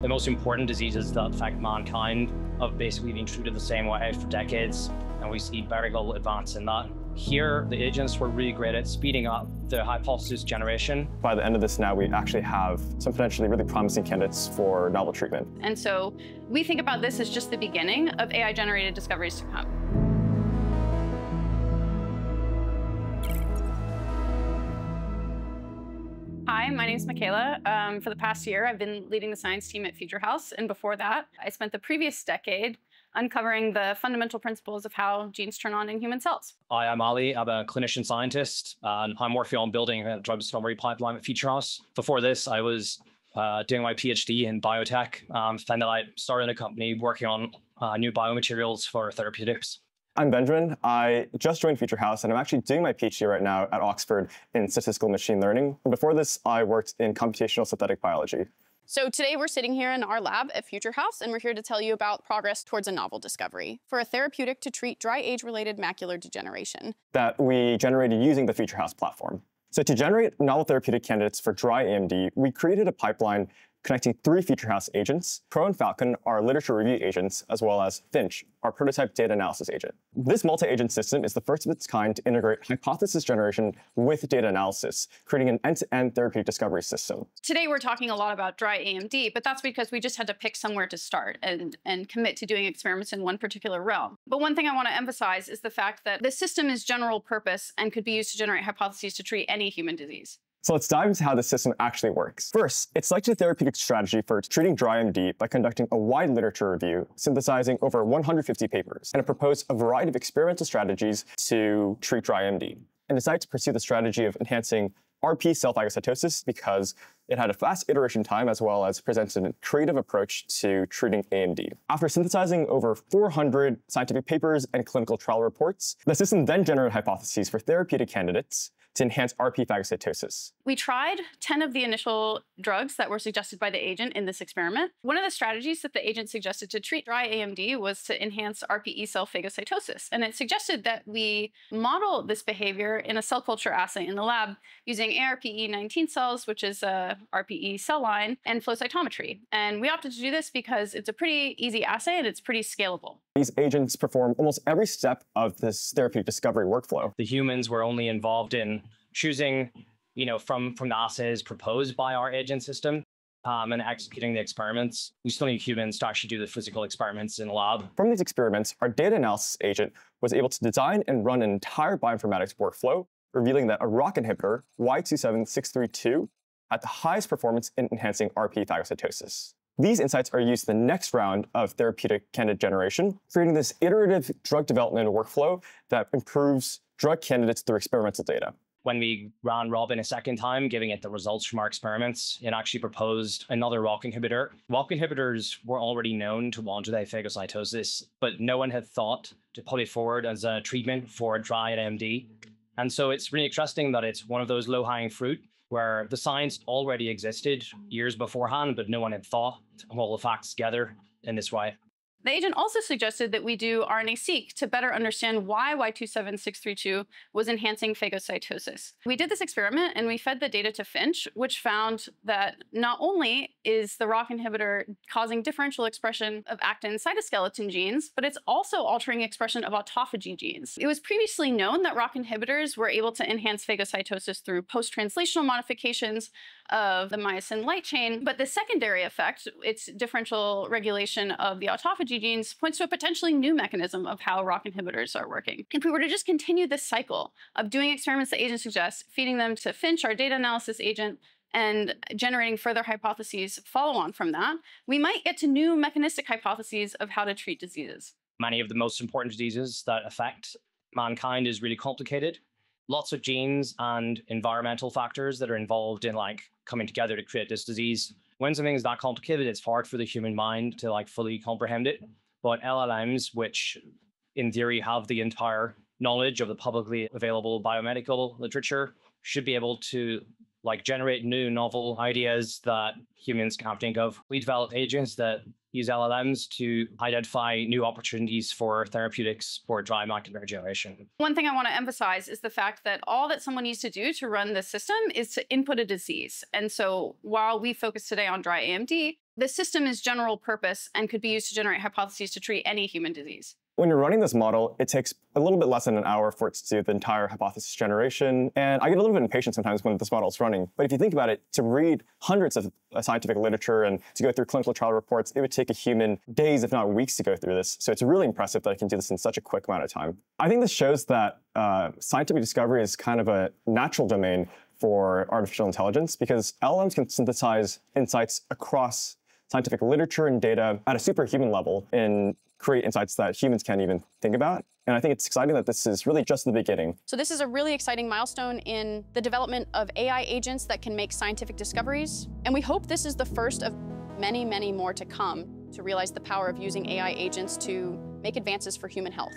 The most important diseases that affect mankind have basically been treated the same way for decades, and we see very little advance in that. Here, the agents were really great at speeding up the hypothesis generation. By the end of this now, we actually have some potentially really promising candidates for novel treatment. And so we think about this as just the beginning of AI-generated discoveries to come. My name is Michaela. Um, for the past year, I've been leading the science team at FutureHouse. And before that, I spent the previous decade uncovering the fundamental principles of how genes turn on in human cells. Hi, I'm Ali. I'm a clinician scientist, and I'm working on building a drug discovery pipeline at FutureHouse. Before this, I was uh, doing my PhD in biotech, um, and then I started a company working on uh, new biomaterials for therapeutics. I'm Benjamin. I just joined FutureHouse, and I'm actually doing my PhD right now at Oxford in statistical machine learning. Before this, I worked in computational synthetic biology. So today we're sitting here in our lab at FutureHouse, and we're here to tell you about progress towards a novel discovery for a therapeutic to treat dry age-related macular degeneration. That we generated using the FutureHouse platform. So to generate novel therapeutic candidates for dry AMD, we created a pipeline connecting three FutureHouse agents. Crow and Falcon are literature review agents, as well as Finch, our prototype data analysis agent. This multi-agent system is the first of its kind to integrate hypothesis generation with data analysis, creating an end-to-end -end therapeutic discovery system. Today, we're talking a lot about dry AMD, but that's because we just had to pick somewhere to start and, and commit to doing experiments in one particular realm. But one thing I want to emphasize is the fact that this system is general purpose and could be used to generate hypotheses to treat any human disease. So let's dive into how the system actually works. First, it selected a therapeutic strategy for treating dry AMD by conducting a wide literature review, synthesizing over 150 papers, and it proposed a variety of experimental strategies to treat dry AMD, and decided to pursue the strategy of enhancing RPE cell phagocytosis because it had a fast iteration time as well as presented a creative approach to treating AMD. After synthesizing over 400 scientific papers and clinical trial reports, the system then generated hypotheses for therapeutic candidates to enhance RPE phagocytosis. We tried 10 of the initial drugs that were suggested by the agent in this experiment. One of the strategies that the agent suggested to treat dry AMD was to enhance RPE cell phagocytosis. And it suggested that we model this behavior in a cell culture assay in the lab using ARPE19 cells, which is a RPE cell line, and flow cytometry. And we opted to do this because it's a pretty easy assay and it's pretty scalable. These agents perform almost every step of this therapeutic discovery workflow. The humans were only involved in choosing, you know, from, from the assays proposed by our agent system um, and executing the experiments. We still need humans to actually do the physical experiments in the lab. From these experiments, our data analysis agent was able to design and run an entire bioinformatics workflow, revealing that a ROCK inhibitor, Y27632, had the highest performance in enhancing RPE phagocytosis. These insights are used in the next round of therapeutic candidate generation, creating this iterative drug development workflow that improves drug candidates through experimental data when we ran Robin a second time, giving it the results from our experiments, it actually proposed another ROCK inhibitor. ROCK inhibitors were already known to today phagocytosis, but no one had thought to put it forward as a treatment for dry AMD. And so it's really interesting that it's one of those low-hanging fruit where the science already existed years beforehand, but no one had thought all the facts together in this way. The agent also suggested that we do RNA-seq to better understand why Y27632 was enhancing phagocytosis. We did this experiment and we fed the data to Finch, which found that not only is the ROCK inhibitor causing differential expression of actin cytoskeleton genes, but it's also altering expression of autophagy genes. It was previously known that ROCK inhibitors were able to enhance phagocytosis through post-translational modifications of the myosin light chain, but the secondary effect, its differential regulation of the autophagy genes, points to a potentially new mechanism of how ROCK inhibitors are working. If we were to just continue this cycle of doing experiments the agent suggests, feeding them to Finch, our data analysis agent, and generating further hypotheses follow on from that, we might get to new mechanistic hypotheses of how to treat diseases. Many of the most important diseases that affect mankind is really complicated lots of genes and environmental factors that are involved in like coming together to create this disease. When something is that complicated, it's hard for the human mind to like fully comprehend it. But LLMs, which in theory have the entire knowledge of the publicly available biomedical literature, should be able to like generate new novel ideas that humans can't think of. We develop agents that use LLMs to identify new opportunities for therapeutics for dry macular degeneration. One thing I want to emphasize is the fact that all that someone needs to do to run the system is to input a disease. And so while we focus today on dry AMD, the system is general purpose and could be used to generate hypotheses to treat any human disease. When you're running this model, it takes a little bit less than an hour for it to do the entire hypothesis generation. And I get a little bit impatient sometimes when this model is running. But if you think about it, to read hundreds of uh, scientific literature and to go through clinical trial reports, it would take a human days, if not weeks, to go through this. So it's really impressive that I can do this in such a quick amount of time. I think this shows that uh, scientific discovery is kind of a natural domain for artificial intelligence because LLMs can synthesize insights across scientific literature and data at a superhuman level and create insights that humans can't even think about. And I think it's exciting that this is really just the beginning. So this is a really exciting milestone in the development of AI agents that can make scientific discoveries. And we hope this is the first of many, many more to come to realize the power of using AI agents to make advances for human health.